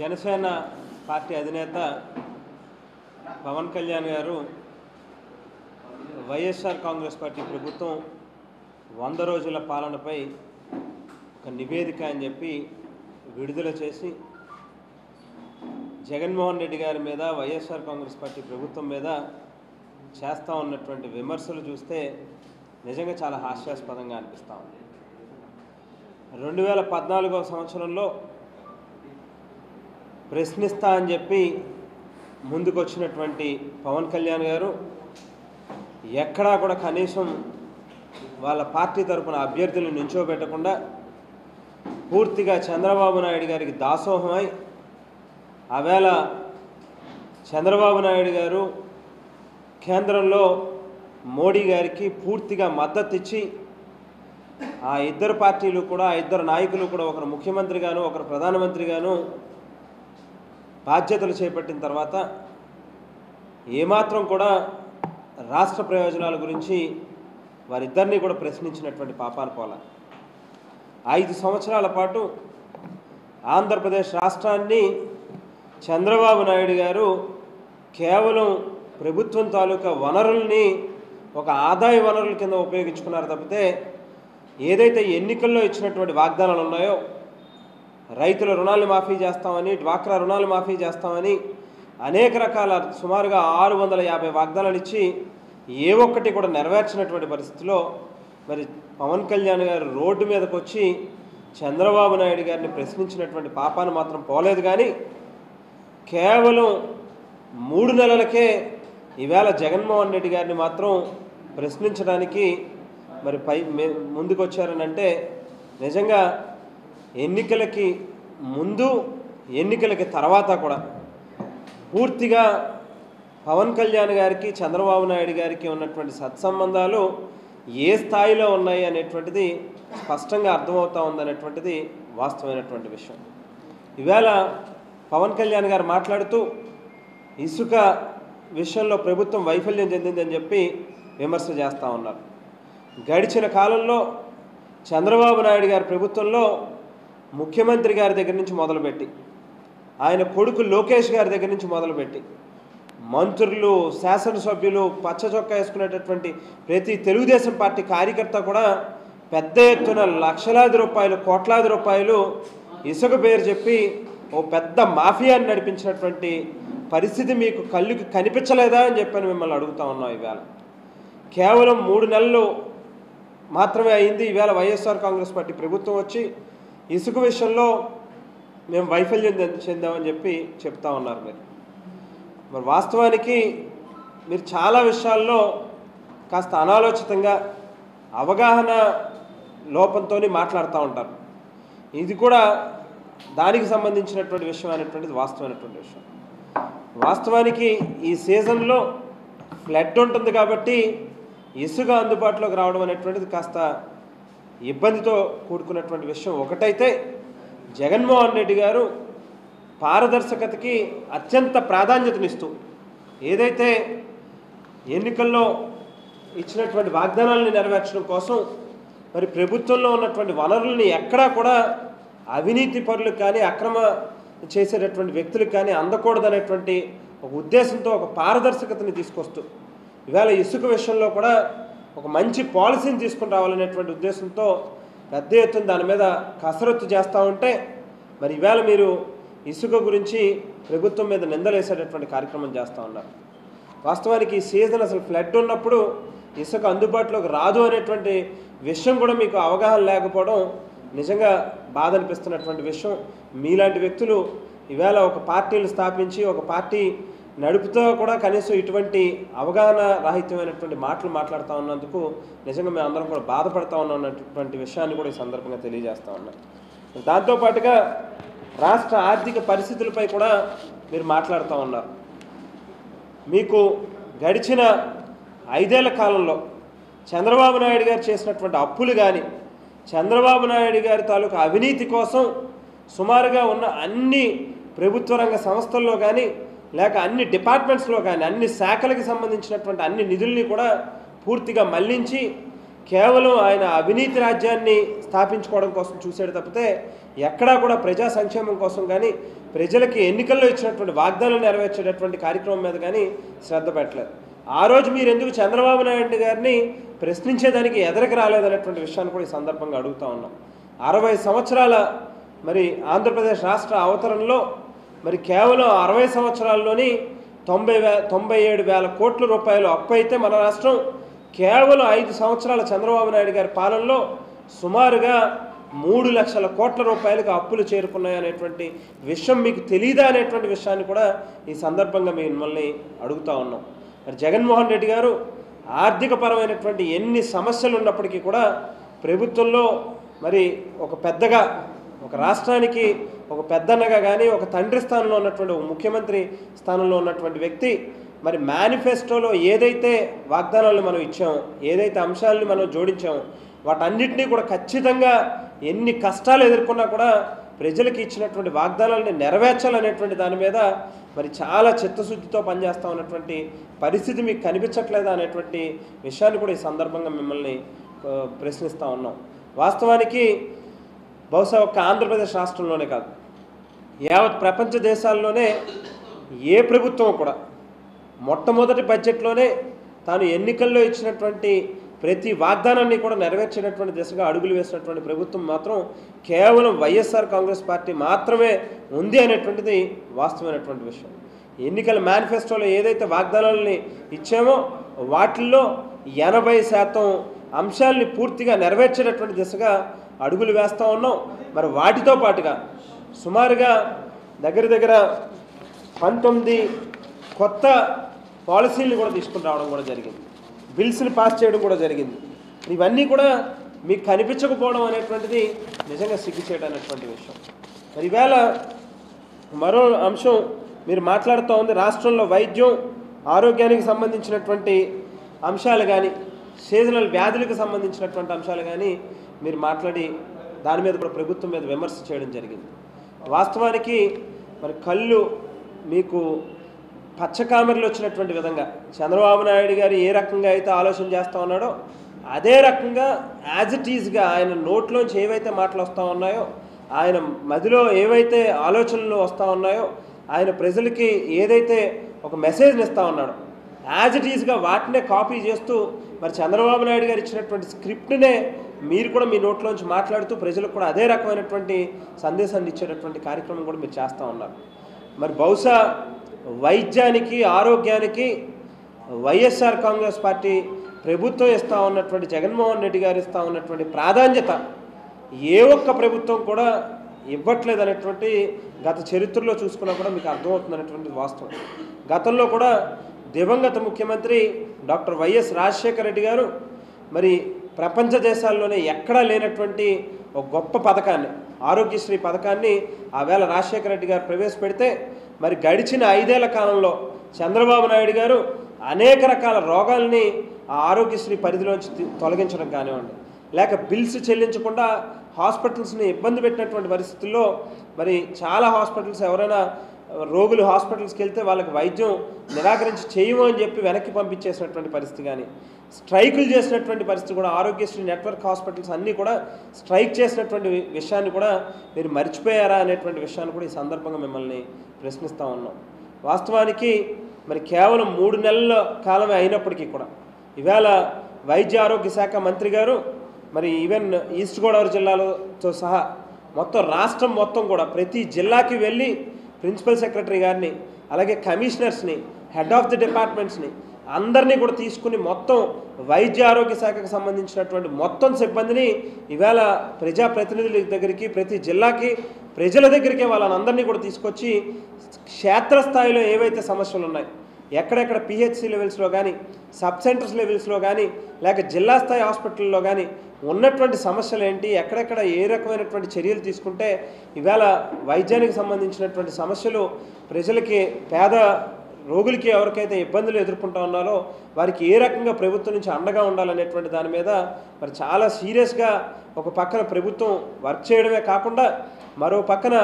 Janasena party అధినేత పవన్ కళ్యాణ్ గారు YSR Congress party ప్రభుత్వం వంద రోజుల పాలనపై ఒక నివేదిక అని చెప్పి విడుదల చేసి జగన్మోహన్ రెడ్డి గారి మీద వైఎస్ఆర్ కాంగ్రెస్ పార్టీ ప్రభుత్వం మీద చేస్తూ ఉన్నటువంటి విమర్శలు చూస్తే నిజంగా చాలా హాస్యాస్పదంగా అనిపిస్తూ ఉంది. రెండు వేల పద్నాలుగో సంవత్సరంలో ప్రశ్నిస్తా అని చెప్పి ముందుకొచ్చినటువంటి పవన్ కళ్యాణ్ గారు ఎక్కడా కూడా కనీసం వాళ్ళ పార్టీ తరపున అభ్యర్థులను నించోబెట్టకుండా పూర్తిగా చంద్రబాబు నాయుడు గారికి దాసోహమై ఆవేళ చంద్రబాబు నాయుడు గారు కేంద్రంలో మోడీ గారికి పూర్తిగా మద్దతు ఇచ్చి ఆ ఇద్దరు పార్టీలు కూడా ఆ ఇద్దరు నాయకులు కూడా ఒకరు ముఖ్యమంత్రిగాను ఒకరు ప్రధానమంత్రిగాను బాధ్యతలు చేపట్టిన తర్వాత ఏమాత్రం కూడా రాష్ట్ర ప్రయోజనాల గురించి వారిద్దరినీ కూడా ప్రశ్నించినటువంటి పాపాలు పోల. ఐదు సంవత్సరాల పాటు ఆంధ్రప్రదేశ్ రాష్ట్రాన్ని చంద్రబాబు నాయుడు గారు కేవలం ప్రభుత్వం తాలూకా వనరుల్ని ఒక ఆదాయ వనరుల కింద ఉపయోగించుకున్నారు తప్పితే ఏదైతే ఎన్నికల్లో ఇచ్చినటువంటి వాగ్దానాలు ఉన్నాయో రైతుల రుణాలు మాఫీ చేస్తామని డ్వాక్రా రుణాలు మాఫీ చేస్తామని అనేక రకాల సుమారుగా ఆరు వందల యాభై వాగ్దానాలు ఇచ్చి ఏ ఒక్కటి కూడా నెరవేర్చినటువంటి పరిస్థితిలో మరి పవన్ కళ్యాణ్ గారు రోడ్డు మీదకి వచ్చి చంద్రబాబు నాయుడు గారిని ప్రశ్నించినటువంటి పాపాన్ని మాత్రం పోలేదు కానీ కేవలం మూడు నెలలకే ఈవేళ జగన్మోహన్ రెడ్డి గారిని మాత్రం ప్రశ్నించడానికి మరి పై మే- ముందుకు వచ్చారనంటే నిజంగా ఎన్నికలకి ముందు ఎన్నికలకి తర్వాత కూడా పూర్తిగా పవన్ కళ్యాణ్ గారికి చంద్రబాబు నాయుడు గారికి ఉన్నటువంటి సత్సంబంధాలు ఏ స్థాయిలో ఉన్నాయి అనేటువంటిది స్పష్టంగా అర్థమవుతా ఉందనేటువంటిది వాస్తవమైనటువంటి విషయం. ఇవాళ పవన్ కళ్యాణ్ గారు మాట్లాడుతూ ఇసుక విషయంలో ప్రభుత్వం వైఫల్యం చెందిందని చెప్పి విమర్శ చేస్తూ ఉన్నారు. గడిచిన కాలంలో చంద్రబాబు నాయుడు గారి ప్రభుత్వంలో ముఖ్యమంత్రి గారి దగ్గర నుంచి మొదలుపెట్టి ఆయన కొడుకు లోకేష్ గారి దగ్గర నుంచి మొదలుపెట్టి మంత్రులు శాసనసభ్యులు పచ్చ చొక్కా వేసుకునేటటువంటి ప్రతి తెలుగుదేశం పార్టీ కార్యకర్త కూడా పెద్ద ఎత్తున లక్షలాది రూపాయలు కోట్లాది రూపాయలు ఇసుక పేరు చెప్పి ఓ పెద్ద మాఫియాని నడిపించినటువంటి పరిస్థితి మీకు కళ్ళుకి కనిపించలేదా అని చెప్పని మిమ్మల్ని అడుగుతా ఉన్నాం ఈవేళ కేవలం మూడు నెలలు మాత్రమే అయింది. ఈవేళ వైఎస్ఆర్ కాంగ్రెస్ పార్టీ ప్రభుత్వం వచ్చి ఇసుక విషయంలో మేము వైఫల్యం చెందామని చెప్పి చెప్తా ఉన్నారు మీరు. మరి వాస్తవానికి మీరు చాలా విషయాల్లో కాస్త అనాలోచితంగా అవగాహన లోపంతో మాట్లాడుతూ ఉంటారు. ఇది కూడా దానికి సంబంధించినటువంటి విషయం అనేటువంటిది వాస్తవమైనటువంటి విషయం. వాస్తవానికి ఈ సీజన్లో ఫ్లడ్ ఉంటుంది కాబట్టి ఇసుక అందుబాటులోకి రావడం అనేటువంటిది కాస్త ఇబ్బందితో కూడుకున్నటువంటి విషయం ఒకటైతే జగన్మోహన్ రెడ్డి గారు పారదర్శకతకి అత్యంత ప్రాధాన్యతనిస్తూ ఏదైతే ఎన్నికల్లో ఇచ్చినటువంటి వాగ్దానాలను నెరవేర్చడం కోసం మరి ప్రభుత్వంలో ఉన్నటువంటి వనరుల్ని ఎక్కడా కూడా అవినీతి పరులకు కానీ అక్రమ చేసేటటువంటి వ్యక్తులకు కానీ అందకూడదనేటువంటి ఒక ఉద్దేశంతో ఒక పారదర్శకతని తీసుకొస్తూ ఇవాళ ఇసుక విషయంలో కూడా ఒక మంచి పాలసీని తీసుకుని రావాలనేటువంటి ఉద్దేశంతో పెద్ద ఎత్తున దాని మీద కసరత్తు చేస్తూ ఉంటే మరి ఈవేళ మీరు ఇసుక గురించి ప్రభుత్వం మీద నిందలేసేటటువంటి కార్యక్రమం చేస్తూ ఉన్నారు. వాస్తవానికి ఈ సీజన్ అసలు ఫ్లడ్ ఉన్నప్పుడు ఇసుక అందుబాటులోకి రాదు అనేటువంటి విషయం కూడా మీకు అవగాహన లేకపోవడం నిజంగా బాధ అనిపిస్తున్నటువంటి విషయం. మీలాంటి వ్యక్తులు ఈవేళ ఒక పార్టీలు స్థాపించి ఒక పార్టీ నడుపుతో కూడా కనీసం ఇటువంటి అవగాహన రాహిత్యమైనటువంటి మాటలు మాట్లాడుతూ ఉన్నందుకు నిజంగా మేము అందరం కూడా బాధపడతా ఉన్నటువంటి విషయాన్ని కూడా ఈ సందర్భంగా తెలియజేస్తా ఉన్నాం. దాంతోపాటుగా రాష్ట్ర ఆర్థిక పరిస్థితులపై కూడా మీరు మాట్లాడుతూ ఉన్నారు. మీకు గడిచిన ఐదేళ్ళ కాలంలో చంద్రబాబు నాయుడు గారు చేసినటువంటి అప్పులు కానీ చంద్రబాబు నాయుడు గారి తాలూకు అవినీతి కోసం సుమారుగా ఉన్న అన్ని ప్రభుత్వ రంగ సంస్థల్లో కానీ లేక అన్ని డిపార్ట్మెంట్స్లో కానీ అన్ని శాఖలకు సంబంధించినటువంటి అన్ని నిధుల్ని కూడా పూర్తిగా మళ్ళించి కేవలం ఆయన అవినీతి రాజ్యాన్ని స్థాపించుకోవడం కోసం చూసాడు తప్పితే ఎక్కడా కూడా ప్రజా సంక్షేమం కోసం కానీ ప్రజలకి ఎన్నికల్లో ఇచ్చినటువంటి వాగ్దానాలు నెరవేర్చేటటువంటి కార్యక్రమం మీద కానీ శ్రద్ధ పెట్టలేదు. ఆ రోజు మీరు ఎందుకు చంద్రబాబు నాయుడు గారిని ప్రశ్నించేదానికి ఎదరికి రాలేదనేటువంటి విషయాన్ని కూడా ఈ సందర్భంగా అడుగుతా ఉన్నాం. అరవై సంవత్సరాల మరి ఆంధ్రప్రదేశ్ రాష్ట్ర అవతరణలో మరి కేవలం అరవై సంవత్సరాల్లోని తొంభై వే తొంభై ఏడు వేల కోట్ల రూపాయలు అప్పు అయితే మన రాష్ట్రం కేవలం ఐదు సంవత్సరాల చంద్రబాబు నాయుడు గారి పాలనలో సుమారుగా మూడు లక్షల కోట్ల రూపాయలకు అప్పులు చేరుకున్నాయనేటువంటి విషయం మీకు తెలియదా అనేటువంటి విషయాన్ని కూడా ఈ సందర్భంగా మిమ్మల్ని అడుగుతా ఉన్నాం. మరి జగన్మోహన్ రెడ్డి గారు ఆర్థికపరమైనటువంటి ఎన్ని సమస్యలు ఉన్నప్పటికీ కూడా ప్రభుత్వంలో మరి ఒక పెద్దగా ఒక రాష్ట్రానికి ఒక పెద్దన్నగా కానీ ఒక తండ్రి స్థానంలో ఉన్నటువంటి ఒక ముఖ్యమంత్రి స్థానంలో ఉన్నటువంటి వ్యక్తి మరి మేనిఫెస్టోలో ఏదైతే వాగ్దానాలు మనం ఇచ్చామో ఏదైతే అంశాలని మనం జోడించామో వాటన్నిటినీ కూడా ఖచ్చితంగా ఎన్ని కష్టాలు ఎదుర్కొన్నా కూడా ప్రజలకు ఇచ్చినటువంటి వాగ్దానాలని నెరవేర్చాలనేటువంటి దాని మీద మరి చాలా చిత్తశుద్ధితో పనిచేస్తా ఉన్నటువంటి పరిస్థితి మీకు కనిపించట్లేదా అనేటువంటి విషయాన్ని కూడా ఈ సందర్భంగా మిమ్మల్ని ప్రశ్నిస్తూ ఉన్నాం. వాస్తవానికి బహుశా ఒక్క ఆంధ్రప్రదేశ్ రాష్ట్రంలోనే కాదు. యావత్ ప్రపంచ దేశాల్లోనే ఏ ప్రభుత్వం కూడా మొట్టమొదటి బడ్జెట్లోనే తాను ఎన్నికల్లో ఇచ్చినటువంటి ప్రతి వాగ్దానాన్ని కూడా నెరవేర్చేటటువంటి దిశగా అడుగులు వేసినటువంటి ప్రభుత్వం మాత్రం కేవలం వైఎస్ఆర్ కాంగ్రెస్ పార్టీ మాత్రమే ఉంది అనేటువంటిది వాస్తవమైనటువంటి విషయం. ఎన్నికల మేనిఫెస్టోలో ఏదైతే వాగ్దానాలని ఇచ్చామో వాటిల్లో ఎనభై శాతం అంశాలని పూర్తిగా నెరవేర్చేటటువంటి దిశగా అడుగులు వేస్తూ ఉన్నాం. మరి వాటితో పాటుగా సుమారుగా దగ్గర దగ్గర పంతొమ్మిది కొత్త పాలసీలను కూడా తీసుకుని రావడం కూడా జరిగింది. బిల్స్ని పాస్ చేయడం కూడా జరిగింది. ఇవన్నీ కూడా మీకు కనిపించకపోవడం అనేటువంటిది నిజంగా సిగ్గుచేయడం అనేటువంటి విషయం. మరి ఈవేళ మరో అంశం మీరు మాట్లాడుతూ ఉంది రాష్ట్రంలో వైద్యం ఆరోగ్యానికి సంబంధించినటువంటి అంశాలు కానీ సీజనల్ వ్యాధులకు సంబంధించినటువంటి అంశాలు కానీ మీరు మాట్లాడి దాని మీద కూడా ప్రభుత్వం మీద విమర్శ చేయడం జరిగింది. వాస్తవానికి మరి కళ్ళు మీకు పచ్చకామెరలు వచ్చినటువంటి విధంగా చంద్రబాబు నాయుడు గారు ఏ రకంగా అయితే ఆలోచన చేస్తూ ఉన్నాడో అదే రకంగా యాజ్ ఇట్ ఈజ్గా ఆయన నోట్లోంచి ఏవైతే మాటలు వస్తూ ఉన్నాయో ఆయన మదిలో ఏవైతే ఆలోచనలు వస్తూ ఉన్నాయో ఆయన ప్రజలకి ఏదైతే ఒక మెసేజ్ని ఇస్తూ ఉన్నాడో యాజ్ ఇట్ ఈజ్గా వాటినే కాపీ చేస్తూ మరి చంద్రబాబు నాయుడు గారు ఇచ్చినటువంటి స్క్రిప్ట్నే మీరు కూడా మీ నోట్లోంచి మాట్లాడుతూ ప్రజలకు కూడా అదే రకమైనటువంటి సందేశాన్ని ఇచ్చేటటువంటి కార్యక్రమం కూడా మీరు చేస్తూ ఉన్నారు. మరి బహుశా వైద్యానికి ఆరోగ్యానికి వైఎస్ఆర్ కాంగ్రెస్ పార్టీ ప్రభుత్వం ఇస్తా ఉన్నటువంటి జగన్మోహన్ రెడ్డి గారు ఇస్తా ఉన్నటువంటి ప్రాధాన్యత ఏ ఒక్క ప్రభుత్వం కూడా ఇవ్వట్లేదు అనేటువంటి గత చరిత్రలో చూసుకున్నా కూడా మీకు అర్థమవుతుంది అనేటువంటి వాస్తవం. గతంలో కూడా దివంగత ముఖ్యమంత్రి డాక్టర్ వైఎస్ రాజశేఖర రెడ్డి గారు మరి ప్రపంచ దేశాల్లోనే ఎక్కడా లేనటువంటి ఒక గొప్ప పథకాన్ని ఆరోగ్యశ్రీ పథకాన్ని ఆవేళ రాజశేఖర రెడ్డి గారు ప్రవేశపెడితే మరి గడిచిన ఐదేళ్ళ కాలంలో చంద్రబాబు నాయుడు గారు అనేక రకాల రోగాల్ని ఆ ఆరోగ్యశ్రీ పరిధిలోంచి తొలగించడం కానివ్వండి లేక బిల్స్ చెల్లించకుండా హాస్పిటల్స్ని ఇబ్బంది పెట్టినటువంటి పరిస్థితుల్లో మరి చాలా హాస్పిటల్స్ ఎవరైనా రోగులు హాస్పిటల్స్కి వెళ్తే వాళ్ళకి వైద్యం నిరాకరించి చేయము అని చెప్పి వెనక్కి పంపించేసినటువంటి పరిస్థితి కానీ స్ట్రైకులు చేసినటువంటి పరిస్థితి కూడా ఆరోగ్యశ్రీ నెట్వర్క్ హాస్పిటల్స్ అన్నీ కూడా స్ట్రైక్ చేసినటువంటి విషయాన్ని కూడా మీరు మర్చిపోయారా అనేటువంటి విషయాన్ని కూడా ఈ సందర్భంగా మిమ్మల్ని ప్రశ్నిస్తూ ఉన్నాం. వాస్తవానికి మరి కేవలం మూడు నెలల కాలమే అయినప్పటికీ కూడా ఇవాళ వైద్య ఆరోగ్య శాఖ మంత్రి గారు మరి ఈవెన్ ఈస్ట్ గోదావరి జిల్లాలతో సహా మొత్తం రాష్ట్రం మొత్తం కూడా ప్రతి జిల్లాకి వెళ్ళి ప్రిన్సిపల్ సెక్రటరీ గారిని అలాగే కమిషనర్స్ని హెడ్ ఆఫ్ ది డిపార్ట్మెంట్స్ని అందరినీ కూడా తీసుకుని మొత్తం వైద్య ఆరోగ్య శాఖకు సంబంధించినటువంటి మొత్తం సిబ్బందిని ఈవేళ ప్రజాప్రతినిధుల దగ్గరికి ప్రతి జిల్లాకి ప్రజల దగ్గరికి వాళ్ళని అందరినీ కూడా తీసుకొచ్చి క్షేత్రస్థాయిలో ఏవైతే సమస్యలు ఉన్నాయి ఎక్కడెక్కడ పిహెచ్సి లెవెల్స్లో కానీ సబ్ సెంటర్స్ లెవెల్స్లో కానీ లేక జిల్లా స్థాయి హాస్పిటల్లో కానీ ఉన్నటువంటి సమస్యలు ఏంటి ఎక్కడెక్కడ ఏ రకమైనటువంటి చర్యలు తీసుకుంటే ఇవాళ వైద్యానికి సంబంధించినటువంటి సమస్యలు ప్రజలకి పేద రోగులకి ఎవరికైతే ఇబ్బందులు ఎదుర్కొంటా ఉన్నారో వారికి ఏ రకంగా ప్రభుత్వం నుంచి అండగా ఉండాలనేటువంటి దాని మీద మరి చాలా సీరియస్గా ఒక పక్కన ప్రభుత్వం వర్క్ చేయడమే కాకుండా మరో పక్కన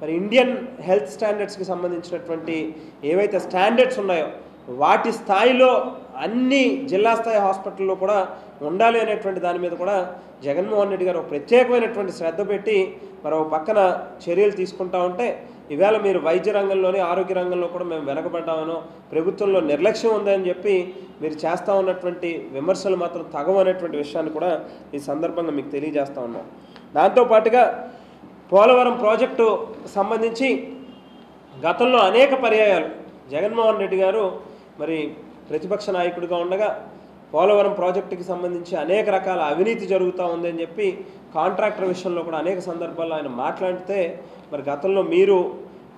మరి ఇండియన్ హెల్త్ స్టాండర్డ్స్కి సంబంధించినటువంటి ఏవైతే స్టాండర్డ్స్ ఉన్నాయో వాటి స్థాయిలో అన్ని జిల్లా స్థాయి హాస్పిటల్లో కూడా ఉండాలి అనేటువంటి దాని మీద కూడా జగన్మోహన్ రెడ్డి గారు ఒక ప్రత్యేకమైనటువంటి శ్రద్ధ పెట్టి మరో పక్కన చర్యలు తీసుకుంటా ఉంటే ఈవేళ మీరు వైద్య రంగంలోని ఆరోగ్య రంగంలో కూడా మేము వెనకబడ్డామనో ప్రభుత్వంలో నిర్లక్ష్యం ఉందని చెప్పి మీరు చేస్తూ ఉన్నటువంటి విమర్శలు మాత్రం తగవు అనేటువంటి విషయాన్ని కూడా ఈ సందర్భంగా మీకు తెలియజేస్తూ ఉన్నాం. దాంతోపాటుగా పోలవరం ప్రాజెక్టు సంబంధించి గతంలో అనేక పర్యాయాలు జగన్మోహన్ రెడ్డి గారు మరి ప్రతిపక్ష నాయకుడిగా ఉండగా పోలవరం ప్రాజెక్టుకి సంబంధించి అనేక రకాల అవినీతి జరుగుతూ ఉందని చెప్పి కాంట్రాక్టర్ విషయంలో కూడా అనేక సందర్భాల్లో ఆయన మాట్లాడితే మరి గతంలో మీరు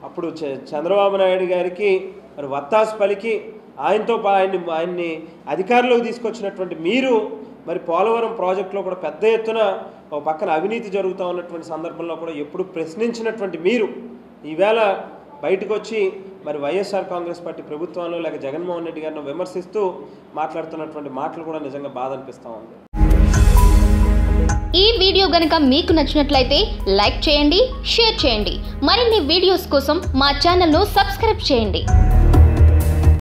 అప్పుడు చ- చంద్రబాబు నాయుడు గారికి మరి వత్తాసు పలికి ఆయనతో ఆయన్ని ఆయన్ని అధికారంలోకి తీసుకొచ్చినటువంటి మీరు మరి పోలవరం ప్రాజెక్టులో కూడా పెద్ద ఎత్తున ఒక పక్కన అవినీతి జరుగుతూ ఉన్నటువంటి సందర్భంలో కూడా ఎప్పుడు ప్రశ్నించినటువంటి మీరు ఈవేళ బయటకు వచ్చి మరి వైఎస్ఆర్ కాంగ్రెస్ పార్టీ ప్రభుత్వంలో లేక జగన్మోహన్ రెడ్డి గారిని విమర్శిస్తూ మాట్లాడుతున్నటువంటి మాటలు కూడా నిజంగా బాధ అనిపిస్తూ ఉంది. ఈ వీడియో గనక మీకు నచ్చినట్లయితే లైక్ చేయండి షేర్ చేయండి. మరిన్ని వీడియోస్ కోసం మా ఛానల్ను సబ్స్క్రైబ్ చేయండి.